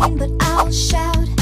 scream, but I'll shout.